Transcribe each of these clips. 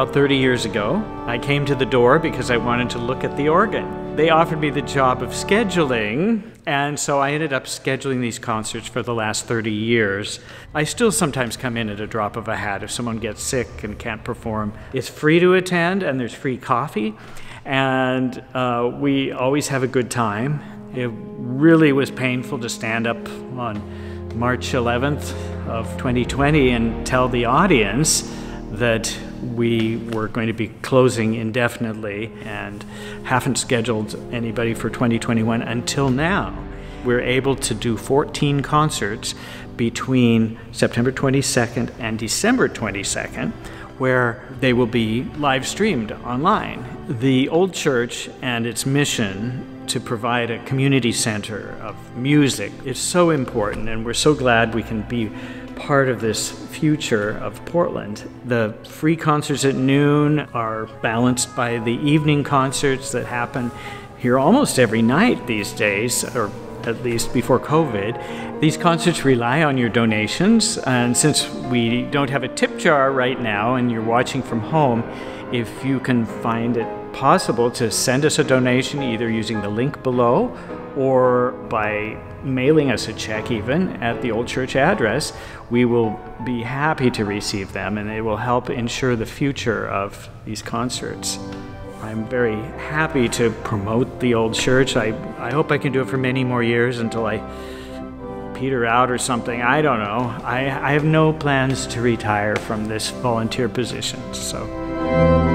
about 30 years ago. I came to the door because I wanted to look at the organ. They offered me the job of scheduling, and so I ended up scheduling these concerts for the last 30 years. I still sometimes come in at a drop of a hat if someone gets sick and can't perform. It's free to attend, and there's free coffee, and uh, we always have a good time. It really was painful to stand up on March 11th of 2020 and tell the audience that we were going to be closing indefinitely and haven't scheduled anybody for 2021 until now. We're able to do 14 concerts between September 22nd and December 22nd, where they will be live streamed online. The old church and its mission to provide a community center of music is so important, and we're so glad we can be part of this future of Portland. The free concerts at noon are balanced by the evening concerts that happen here almost every night these days, or at least before COVID. These concerts rely on your donations, and since we don't have a tip jar right now and you're watching from home, if you can find it possible to send us a donation either using the link below or by mailing us a check even at the old church address, we will be happy to receive them and it will help ensure the future of these concerts. I'm very happy to promote the old church. I, I hope I can do it for many more years until I peter out or something. I don't know. I, I have no plans to retire from this volunteer position. So.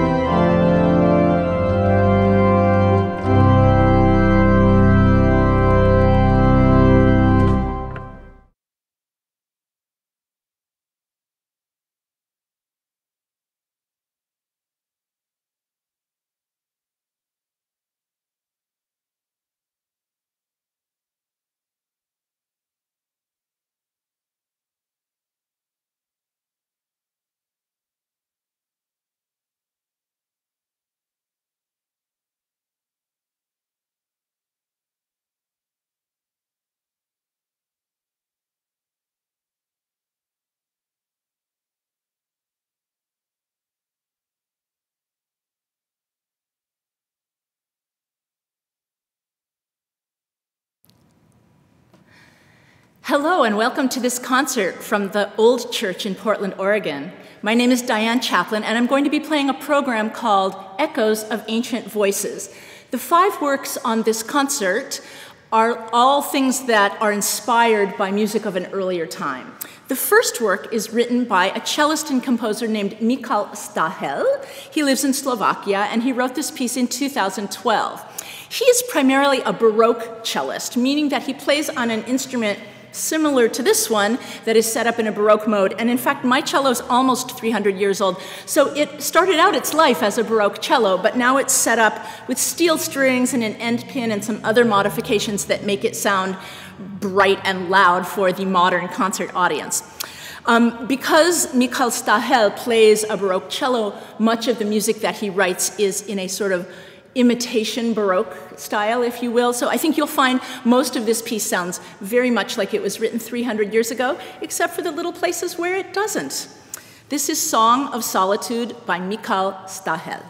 Hello, and welcome to this concert from the Old Church in Portland, Oregon. My name is Diane Chaplin, and I'm going to be playing a program called Echoes of Ancient Voices. The five works on this concert are all things that are inspired by music of an earlier time. The first work is written by a cellist and composer named Michal Stahel. He lives in Slovakia, and he wrote this piece in 2012. He is primarily a Baroque cellist, meaning that he plays on an instrument similar to this one that is set up in a Baroque mode. And in fact, my cello is almost 300 years old. So it started out its life as a Baroque cello, but now it's set up with steel strings and an end pin and some other modifications that make it sound bright and loud for the modern concert audience. Um, because Michal Stahel plays a Baroque cello, much of the music that he writes is in a sort of imitation Baroque style, if you will. So I think you'll find most of this piece sounds very much like it was written 300 years ago, except for the little places where it doesn't. This is Song of Solitude by Michal Stahel.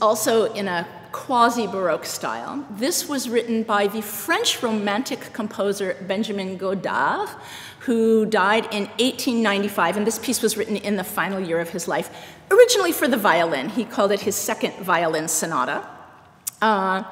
Also in a quasi Baroque style. This was written by the French Romantic composer Benjamin Godard, who died in 1895, and this piece was written in the final year of his life, originally for the violin. He called it his second violin sonata. Uh,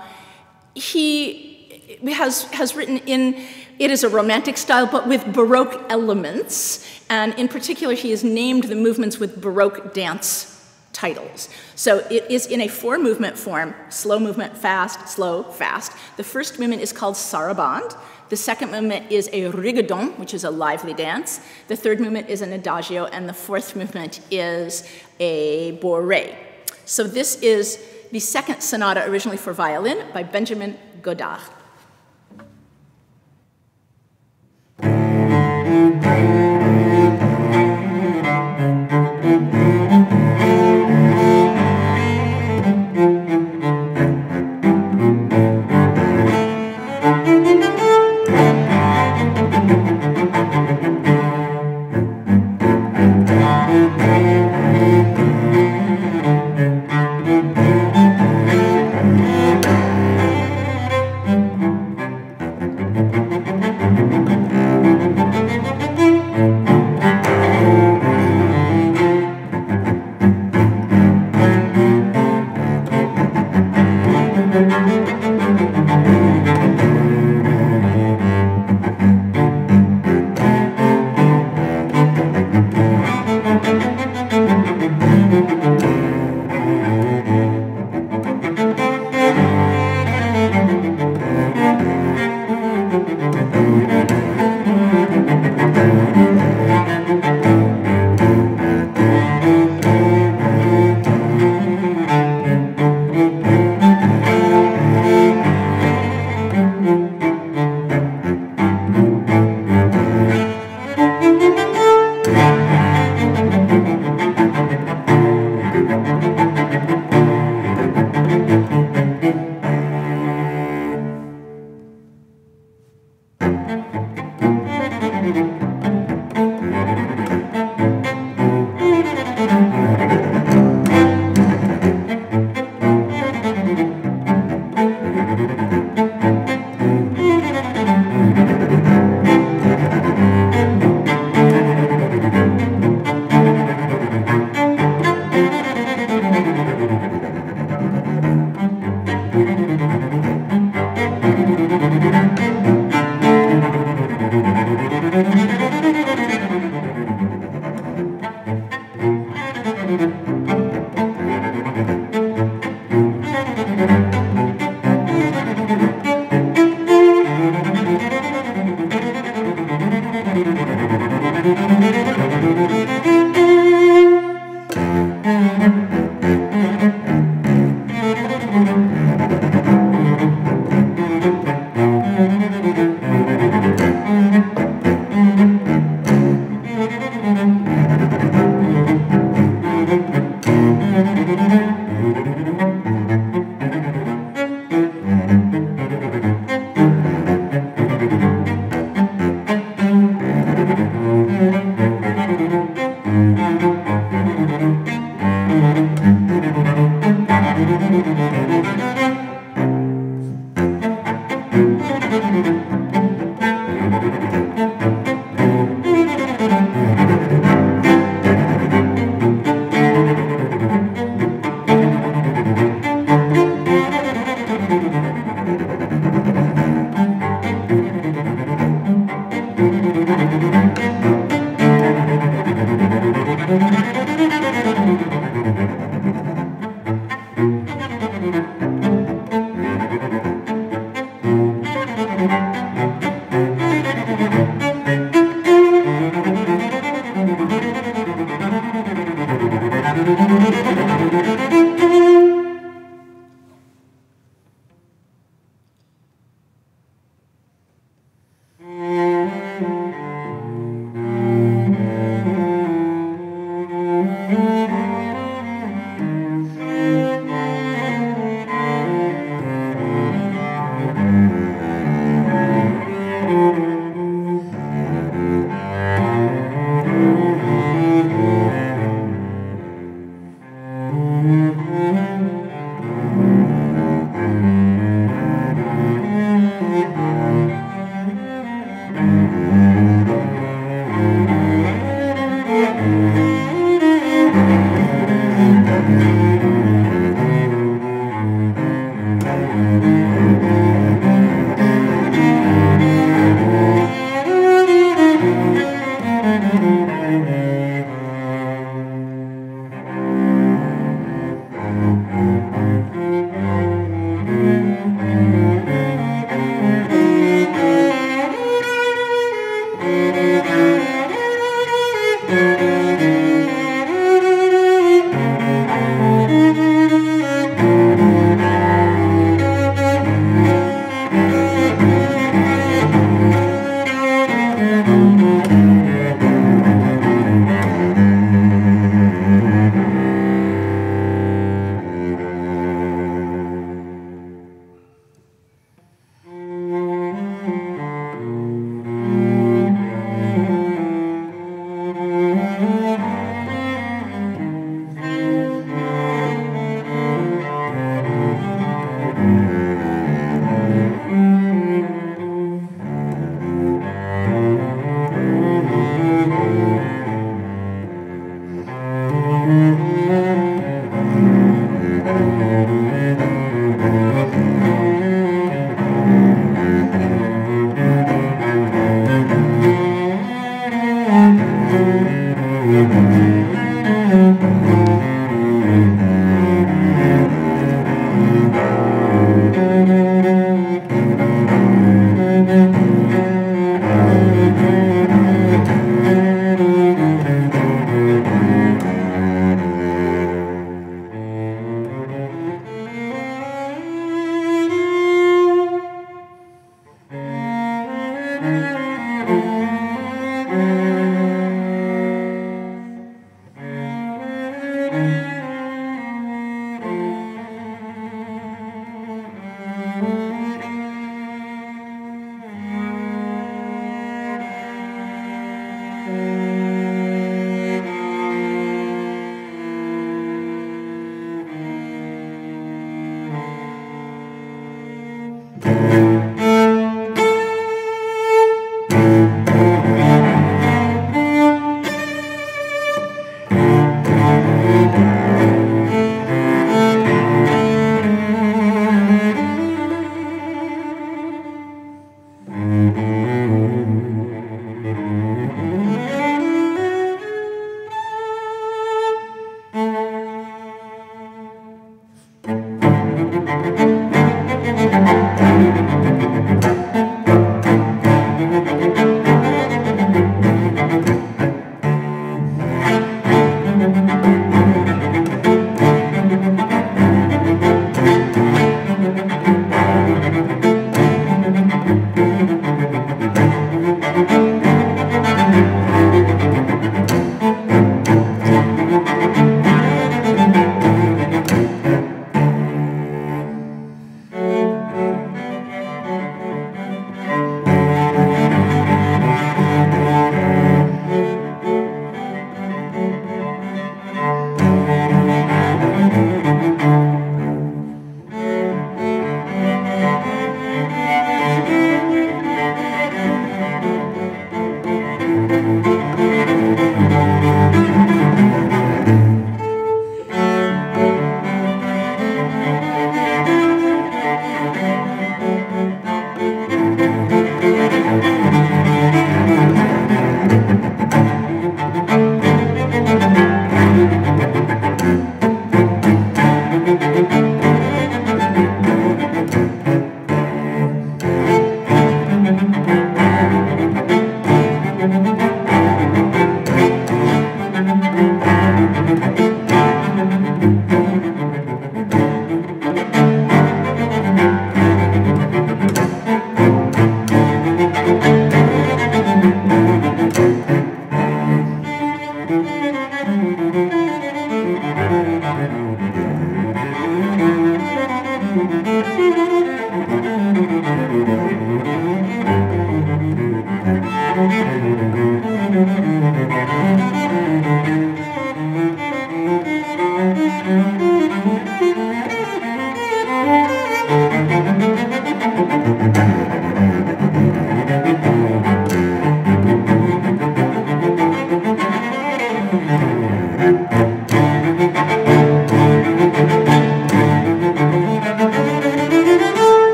he has, has written in, it is a romantic style, but with Baroque elements, and in particular, he has named the movements with Baroque dance titles. So it is in a four movement form slow movement, fast, slow, fast. The first movement is called sarabande. The second movement is a rigodon, which is a lively dance. The third movement is an adagio, and the fourth movement is a bourrée. So this is the second sonata originally for violin by Benjamin Godard.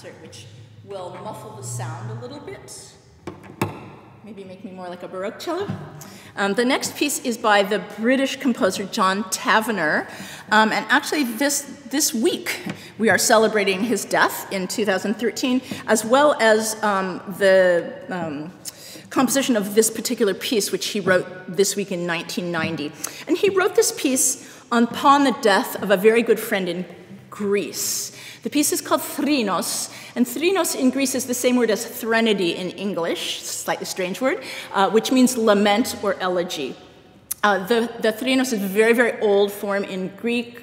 Concert, which will muffle the sound a little bit. Maybe make me more like a Baroque cello. Um, the next piece is by the British composer John Tavener. Um, and actually, this, this week, we are celebrating his death in 2013, as well as um, the um, composition of this particular piece, which he wrote this week in 1990. And he wrote this piece upon the death of a very good friend in Greece. The piece is called Threnos, and Threnos in Greece is the same word as threnody in English, slightly strange word, uh, which means lament or elegy. Uh, the, the Threnos is a very, very old form in Greek.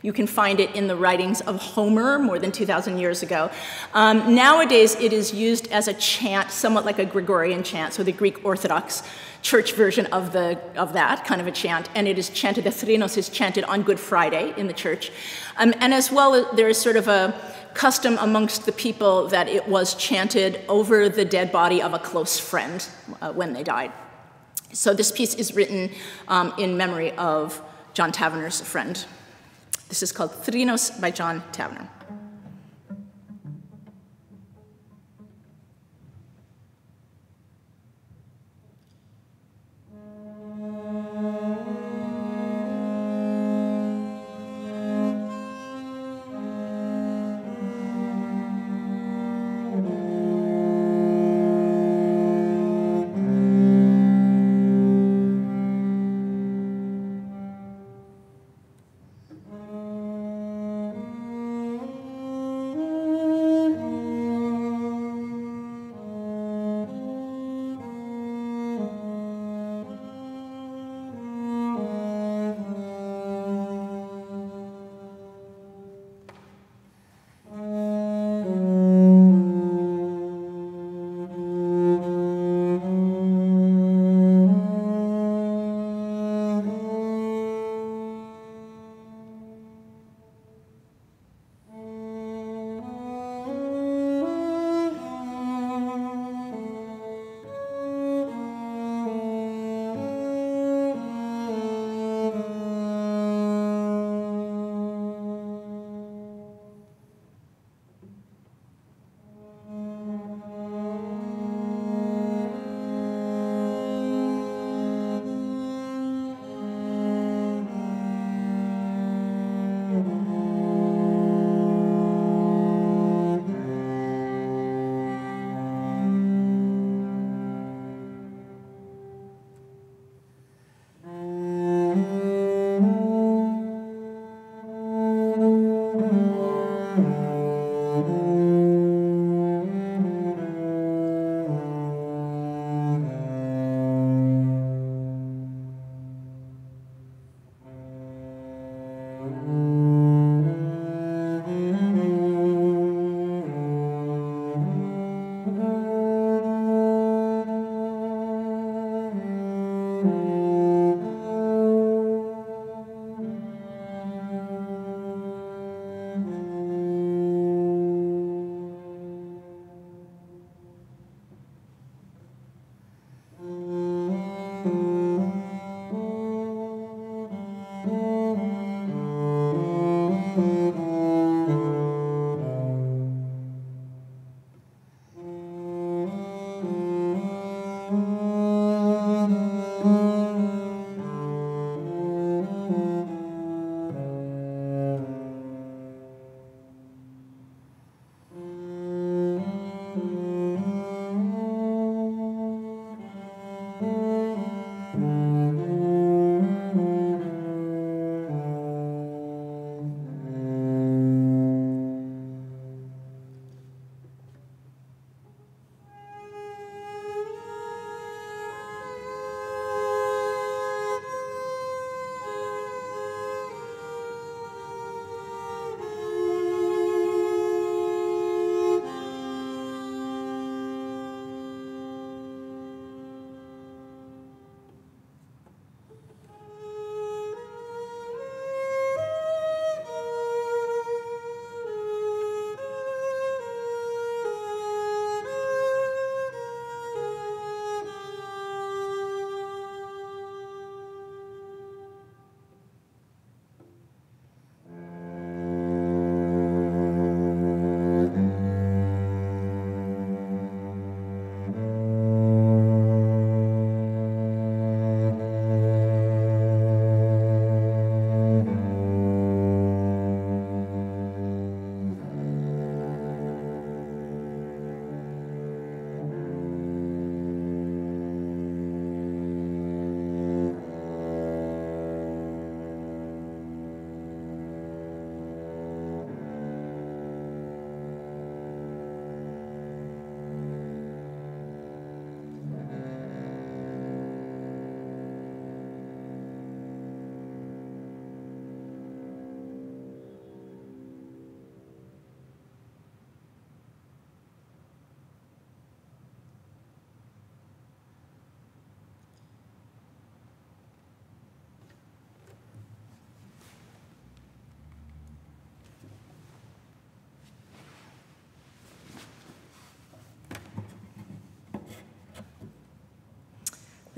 You can find it in the writings of Homer more than 2,000 years ago. Um, nowadays, it is used as a chant, somewhat like a Gregorian chant, so the Greek Orthodox church version of, the, of that kind of a chant, and it is chanted, the Threnos is chanted on Good Friday in the church. Um, and as well, there is sort of a custom amongst the people that it was chanted over the dead body of a close friend uh, when they died. So this piece is written um, in memory of John Tavener's friend. This is called Threnos by John Tavener.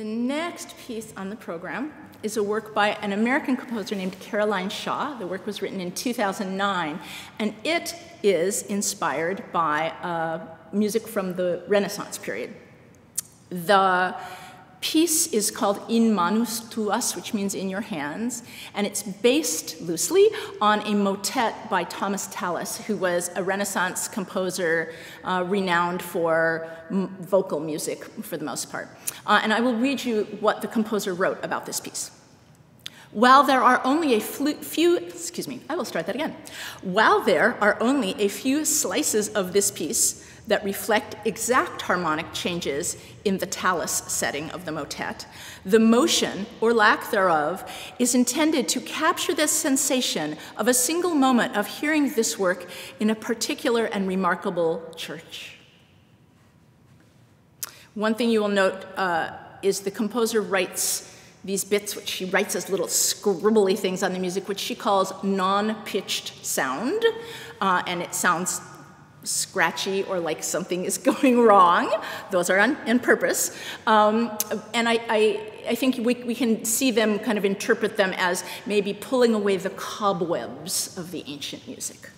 The next piece on the program is a work by an American composer named Caroline Shaw. The work was written in 2009, and it is inspired by uh, music from the Renaissance period. The piece is called In Manus Tuas, which means in your hands, and it's based loosely on a motet by Thomas Tallis, who was a Renaissance composer uh, renowned for vocal music for the most part. Uh, and I will read you what the composer wrote about this piece. While there are only a few, excuse me, I will start that again. While there are only a few slices of this piece, that reflect exact harmonic changes in the Tallis setting of the motet. The motion, or lack thereof, is intended to capture the sensation of a single moment of hearing this work in a particular and remarkable church. One thing you will note uh, is the composer writes these bits, which she writes as little scribbly things on the music, which she calls non pitched sound. Uh, and it sounds scratchy or like something is going wrong. Those are on, on purpose. Um, and I, I, I think we, we can see them kind of interpret them as maybe pulling away the cobwebs of the ancient music.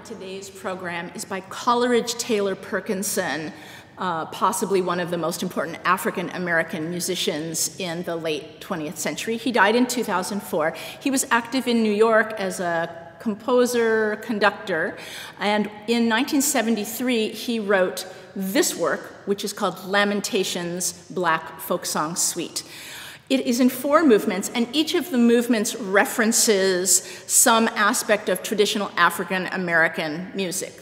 On today's program is by Coleridge Taylor Perkinson, uh, possibly one of the most important African American musicians in the late 20th century. He died in 2004. He was active in New York as a composer, conductor, and in 1973 he wrote this work, which is called Lamentations Black Folk Song Suite. It is in four movements, and each of the movements references some aspect of traditional African American music.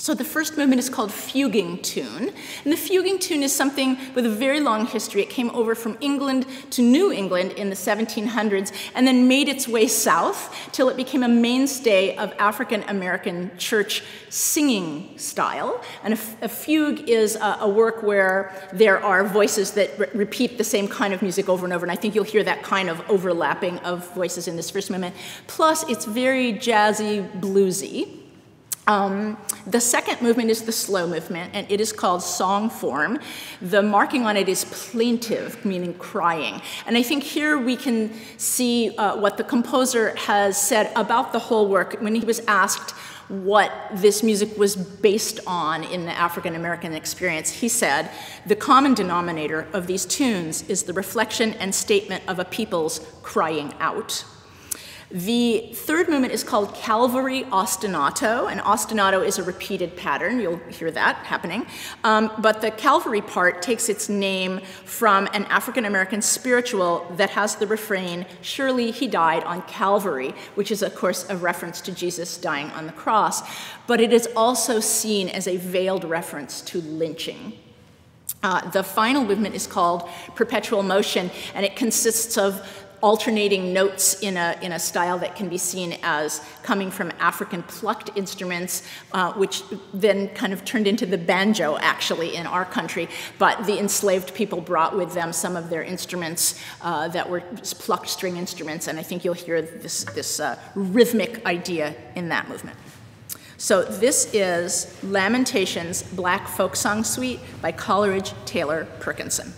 So the first movement is called fuguing tune. And the fuguing tune is something with a very long history. It came over from England to New England in the 1700s and then made its way south till it became a mainstay of African American church singing style. And a, a fugue is a, a, work where there are voices that re repeat the same kind of music over and over. And I think you'll hear that kind of overlapping of voices in this first movement. Plus, it's very jazzy, bluesy. Um, the second movement is the slow movement, and it is called song form. The marking on it is plaintive, meaning crying. And I think here we can see uh, what the composer has said about the whole work when he was asked what this music was based on in the African American experience. He said, The common denominator of these tunes is the reflection and statement of a people's crying out. The third movement is called Calvary ostinato, and ostinato is a repeated pattern. You'll hear that happening. Um, but the Calvary part takes its name from an African American spiritual that has the refrain, Surely he died on Calvary, which is, of course, a reference to Jesus dying on the cross. But it is also seen as a veiled reference to lynching. Uh, the final movement is called Perpetual Motion, and it consists of alternating notes in a, in a style that can be seen as coming from African plucked instruments, uh, which then kind of turned into the banjo, actually, in our country. But the enslaved people brought with them some of their instruments uh, that were plucked string instruments, and I think you'll hear this, this uh, rhythmic idea in that movement. So this is Lamentations Black Folk Song Suite by Coleridge Taylor Perkinson.